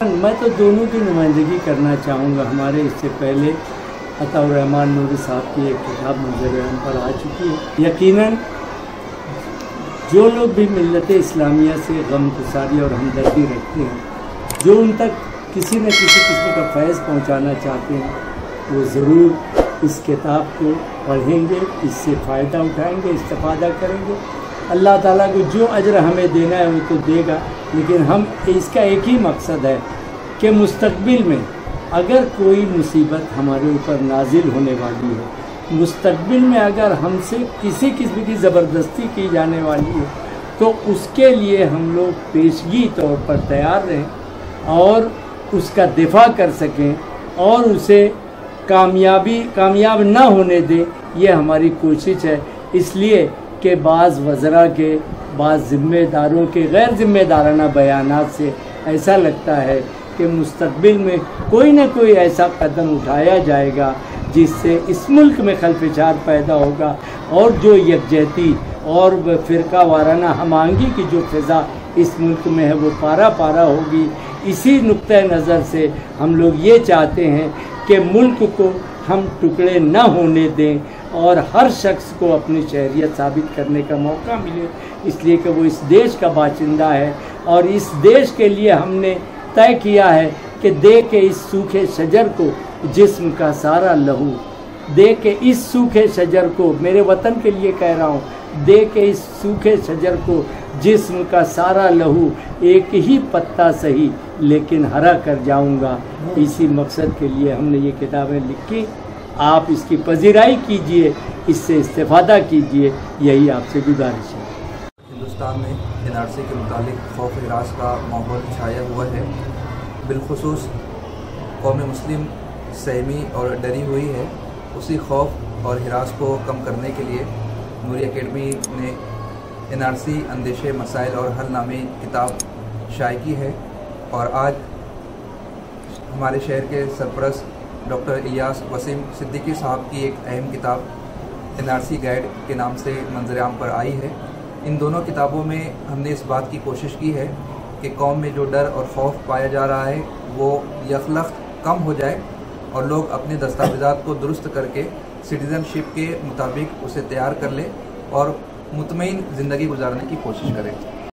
میں تو دونوں کی نمائندگی کرنا چاہوں گا۔ ہمارے اس سے پہلے عطا الرحمان نوری صاحب کی ایک کتاب منظر عام پر آ چکی ہے۔ یقیناً جو لوگ بھی ملت اسلامیہ سے غم گساری اور ہمدردی رکھتے ہیں، جو ان تک کسی نہ کسی قسم کا فیض پہنچانا چاہتے ہیں، وہ ضرور اس کتاب کو پڑھیں گے، اس سے فائدہ اٹھائیں گے، استفادہ کریں گے۔ اللہ تعالیٰ کو جو اجر ہمیں دینا ہے، وہ تو دے گا۔ لیکن ہم اس کا ایک ہی مقصد ہے کہ مستقبل میں اگر کوئی مصیبت ہمارے اوپر نازل ہونے والی ہے مستقبل میں اگر ہم سے کسی قسم کی زبردستی کی جانے والی ہے تو اس کے لیے ہم لوگ پیشگی طور پر تیار رہیں اور اس کا دفاع کر سکیں اور اسے کامیابی، کامیاب نہ ہونے دیں، یہ ہماری کوشش ہے۔ اس لیے کہ بعض وزراء کے، بعض ذمہ داروں کے غیر ذمہ دارانہ بیانات سے ایسا لگتا ہے کہ مستقبل میں کوئی نہ کوئی ایسا قدم اٹھایا جائے گا جس سے اس ملک میں خلفشار پیدا ہوگا اور جو یکجہتی اور فرقہ وارانہ ہم آہنگی کی جو فضا اس ملک میں ہے وہ پارا پارا ہوگی۔ اسی نقطۂ نظر سے ہم لوگ یہ چاہتے ہیں کہ ملک کو ہم ٹکڑے نہ ہونے دیں اور ہر شخص کو اپنی شہریت ثابت کرنے کا موقع ملے۔ اس لیے کہ وہ اس دیش کا باشندہ ہے اور اس دیش کے لیے ہم نے طے کیا ہے کہ دے کے اس سوکھے شجر کو جسم کا سارا لہو، دے کے اس سوکھے شجر کو، میرے وطن کے لیے کہہ رہا ہوں، دے کے اس سوکھے شجر کو جسم کا سارا لہو ایک ہی پتا سہی، لیکن ہرا کر جاؤں گا۔ اسی مقصد کے لیے ہم نے یہ کتابیں لکھی۔ آپ اس کی پذیرائی کیجیے، اس سے استفادہ کیجیے۔ یہی آپ سے گزارش ہے۔ ہندوستان میں این آر سی کے متعلق خوف ہراس کا ماحول چھایا ہوا ہے۔ بالخصوص قوم مسلم سہمی اور ڈری ہوئی ہے۔ اسی خوف اور ہراس کو کم کرنے کے لیے نوری اکیڈمی نے این آر سی اندیشے مسائل اور حل نامی کتاب شائع کی ہے اور آج ہمارے شہر کے سرپرست ڈاکٹر الیاس وسیم صدیقی صاحب کی ایک اہم کتاب این آر سی گائیڈ کے نام سے منظر عام پر آئی ہے۔ ان دونوں کتابوں میں ہم نے اس بات کی کوشش کی ہے کہ قوم میں جو ڈر اور خوف پایا جا رہا ہے وہ یکلخت کم ہو جائے اور لوگ اپنے دستاویزات کو درست کر کے سٹیزن شپ کے مطابق اسے تیار کر لیں اور مطمئن زندگی گزارنے کی کوشش کریں۔